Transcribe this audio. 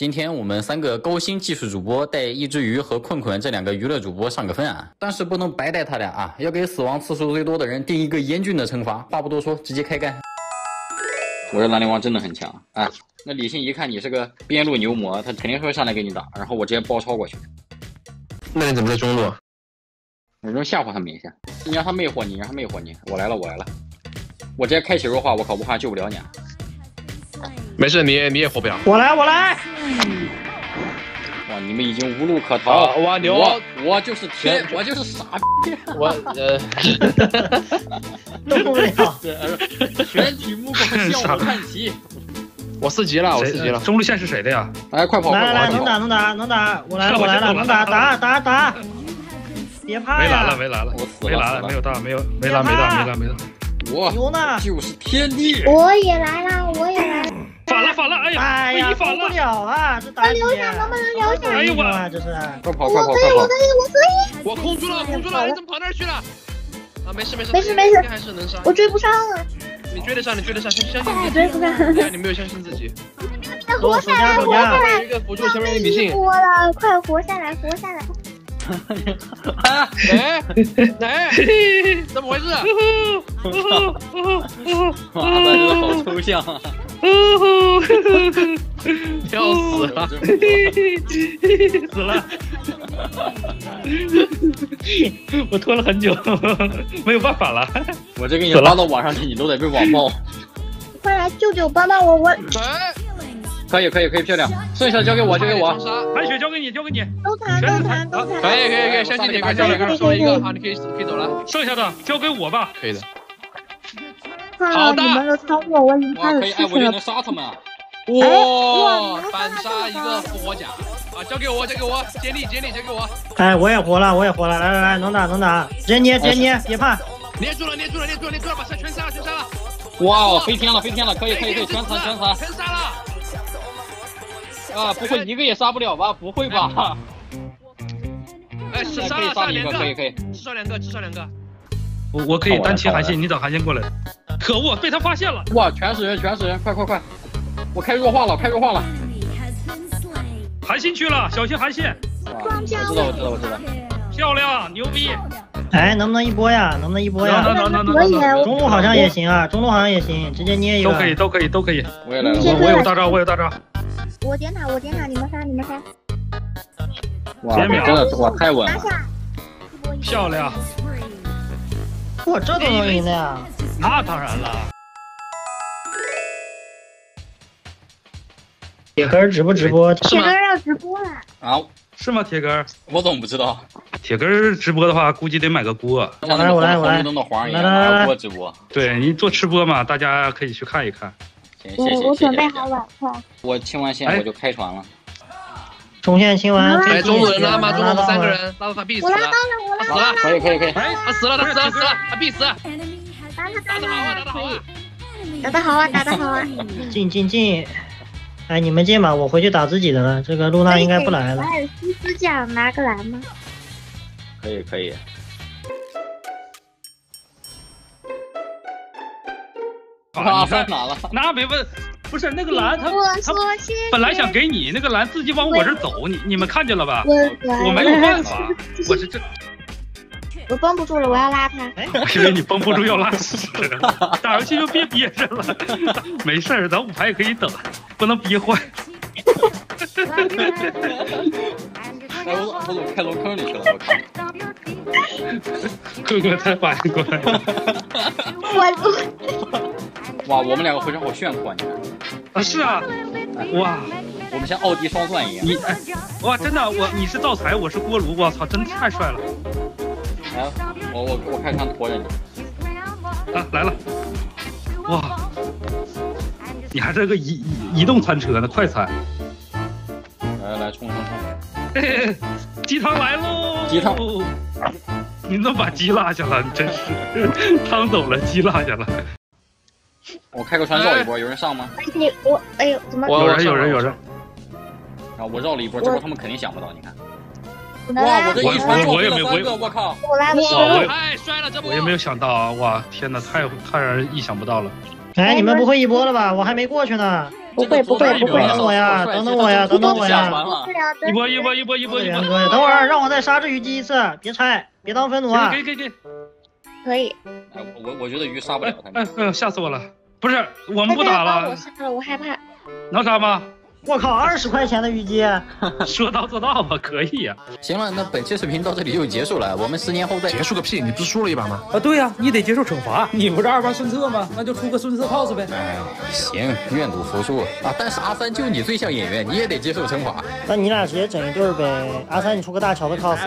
今天我们三个高薪技术主播带一只鱼和困困这两个娱乐主播上个分啊，但是不能白带他俩啊，要给死亡次数最多的人定一个严峻的惩罚。话不多说，直接开干。我这兰陵王真的很强啊！那李信一看你是个边路牛魔，他肯定会上来给你打，然后我直接包抄过去。那你怎么在中路？我就吓唬他们一下，你让他魅惑你，让他魅惑你，我来了，我来了，我直接开启弱化，我靠，我怕救不了你。啊。没事，你也你也活不了。我来，我来。哇，你们已经无路可逃了。哇牛！我我就是天，我就是傻逼。我呃，动不了。全体目光向我看齐。我四级了，我四级了。中路线是谁的呀？来，快跑！来来来，能打能打能打，我来 了我来了，能打打打打。别怕没蓝了没蓝了，没蓝了没有大没有没蓝没大没蓝没大。我牛呢？就是天地。我也来了，我也来。反了反了，哎呀，哎呀，反了不了啊！这打留下能不能留下？哎呦我，这是。快跑快跑快跑！我可以我可以我可以。我控住了控住了，你怎么跑那儿去了？啊，没事没事没事没事，还是能杀。我追不上。你追得上，你追得上，相信你。追不上。你没有相信自己。活下来，活下来。一个辅助前面的女性。多了，快活下来，活下来。哎哎，怎么回事？哇，这个好抽象啊！要死了，死了！我拖了很久，没有办法了。我这给你拉到网上去，你都得被网暴。快来救救，帮帮我！我。可以可以可以漂亮，剩下交给我交给我，韩雪交给你交给你，都弹都弹都弹，可以可以可以，相信你，相信你，送了一个，好，你可以可以走了，剩下的交给我吧，可以的。好的，你们的操作我已经看了七次了。能杀他们啊！哇，反杀一个复活甲，啊，交给我交给我，接力接力交给我。哎，我也活了我也活了，来来来，能打能打，直接捏直接捏，别怕。捏住了捏住了捏住了捏住了，把全杀了全杀了。哇，飞天了飞天了，可以可以可以，全残全残。全杀了。啊，不会一个也杀不了吧？不会吧？哎，至少杀两个，可以可以，至少两个，至少两个。我我可以单骑韩信，你找韩信过来。可恶，被他发现了！哇，全是人，全是人，快快快！我开弱化了，开弱化了。韩信去了，小心韩信！我知道，我知道，我知道。漂亮，牛逼！哎，能不能一波呀？能不能一波呀？能能能能能。中路好像也行啊，中路好像也行，直接捏一个。都可以，都可以，都可以。我也来了，我我有大招，我有大招。我点塔，我点塔，你们杀，你们杀。哇，真的哇，太稳了。漂亮。哇，这都能赢的呀？那当然了。铁根直不直播？铁根要直播了。啊？是吗？铁根？我怎么不知道？铁根直播的话，估计得买个锅。我来，我来，我来。来来来，直播。对你做吃播嘛，大家可以去看一看。我我准备好碗筷。我清完线我就开船了。中线清完。哎，中路人拉吗？中路三个人，拉到他必死。我拉到了，我拉到了。可以可以可以。哎，他死了，他死了，死了，他必死。打他打他好啊，打得好啊，打得好啊。进进进。哎，你们进吧，我回去打自己的了。这个露娜应该不来了。还有西斯奖拿个蓝吗？可以可以。啊，在哪了？那别问，不是那个蓝，他他本来想给你那个蓝，自己往我这走，你你们看见了吧？我我没有办法，我是这，我绷不住了，我要拉他。我以为你绷不住要拉屎，打游戏就别憋着了，没事儿，咱五排也可以等，不能憋坏。哎，我我怎么开楼坑里去了？我靠！哥哥才反应过来。我。哇，我们两个回声好炫酷啊！你看。啊，是啊。哇，我们像奥迪双钻一样。你，哇，真的，我你是灶台，我是锅炉，我操，真太帅了。来，我我我开枪驮着你。啊，来了。哇，你还是个移移动餐车呢，快餐。来来，冲冲冲！鸡汤来喽！鸡汤。你怎么把鸡落下了？你真是，汤走了，鸡落下了。我开个船绕一波，有人上吗？你我哎呦，怎么有人有人有人？啊，我绕了一波，这波他们肯定想不到，你看。哇，我这一船我也没我我靠！我来了，太帅了，这波我也没有想到啊！哇，天哪，太太让人意想不到了。哎，你们不会一波了吧？我还没过去呢。不会不会不会等等我呀，等等我呀，等等我呀！一波一波一波一波一波！等会儿让我再杀这虞姬一次，别拆，别当分奴啊！给给给，可以。哎我我觉得鱼杀不了他们。哎哎，吓死我了！不是，我们不打了。我杀了，我害怕。能杀吗？我靠，二十块钱的虞姬，说到做到吧，可以呀。行了，那本期视频到这里就结束了，我们十年后再结束个屁！你不是输了一把吗？啊，对呀，你得接受惩罚。你不是二班孙策吗？那就出个孙策 pose 呗。哎，行，愿赌服输啊。但是阿三就你最像演员，你也得接受惩罚。那你俩直接整一对呗。阿三，你出个大乔的 cos。